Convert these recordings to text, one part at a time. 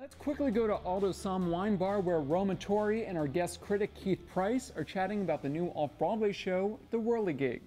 Let's quickly go to Aldo Sohm Wine Bar where Roma Torre and our guest critic Keith Price are chatting about the new off-Broadway show, The Whirligig.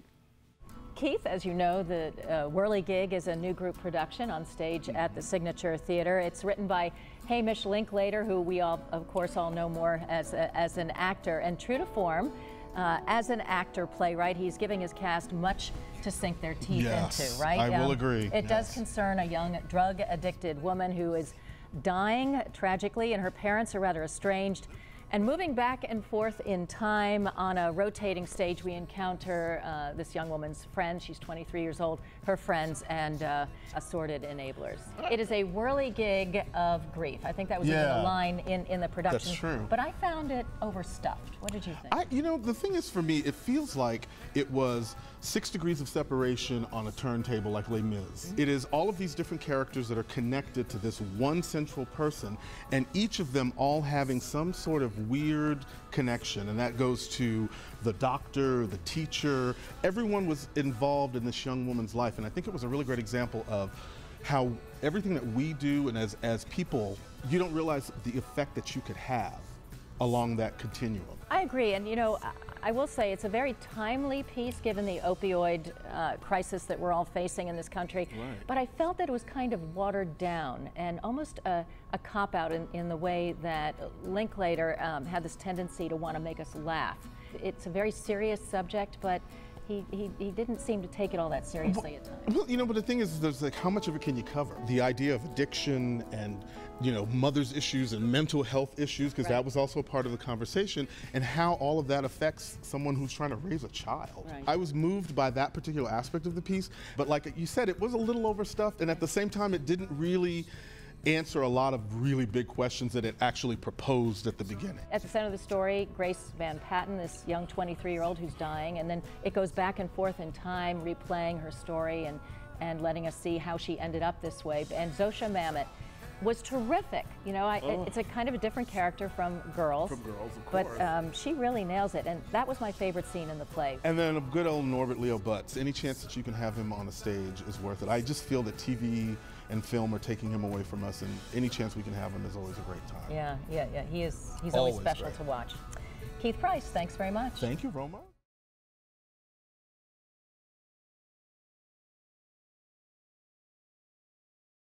Keith, as you know, the uh, Whirligig is a new group production on stage at the Signature Theater. It's written by Hamish Linklater, who we all, of course, all know more as, a, as an actor. And true to form, uh, as an actor playwright, he's giving his cast much to sink their teeth yes, into, right? I will agree. It yes. does concern a young drug addicted woman who is dying tragically, and her parents are rather estranged. And moving back and forth in time on a rotating stage, we encounter uh, this young woman's friends. She's 23 years old, her friends, and uh, assorted enablers. It is a whirligig of grief. I think that was Yeah. a line in, in the production. That's true. But I found it overstuffed. What did you think? I, you know, the thing is for me, it feels like it was six degrees of separation on a turntable like Les Mis. Mm-hmm. It is all of these different characters that are connected to this one central person, and each of them all having some sort of weird connection, and that goes to the doctor, the teacher. Everyone was involved in this young woman's life, and I think it was a really great example of how everything that we do and as, as people, you don't realize the effect that you could have along that continuum. I agree, and you know, I- will say it's a very timely piece given the opioid uh, crisis that we're all facing in this country. Right. But I felt that it was kind of watered down and almost a, a cop out in, in the way that Linklater um, had this tendency to want to make us laugh. It's a very serious subject, but he, he, he didn't seem to take it all that seriously at times. Well, you know, but the thing is, there's like, how much of it can you cover? The idea of addiction and, you know, mother's issues and mental health issues, because Right. that was also a part of the conversation, and how all of that affects someone who's trying to raise a child. Right. I was moved by that particular aspect of the piece, but like you said, it was a little overstuffed, and at the same time, it didn't really answer a lot of really big questions that it actually proposed at the beginning. At the center of the story, Grace Van Patten, this young 23 year old who's dying, and then it goes back and forth in time, replaying her story and, and letting us see how she ended up this way. And Zosia Mamet was terrific. You know, I, it's a kind of a different character from Girls. Oh. From Girls, of But course. um, she really nails it, and that was my favorite scene in the play. And then a good old Norbert Leo Butz. Any chance that you can have him on the stage is worth it. I just feel that TV and film are taking him away from us, and any chance we can have him is always a great time. Yeah, yeah, yeah. He is. He's always, Always special great. to watch. Keith Price, thanks very much. Thank you, Roma.